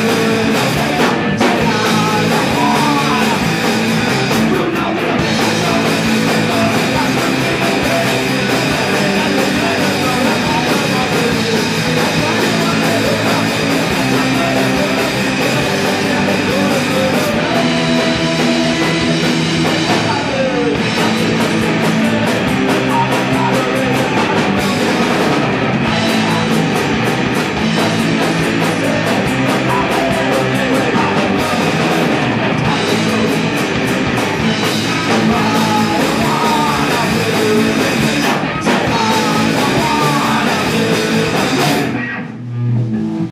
you.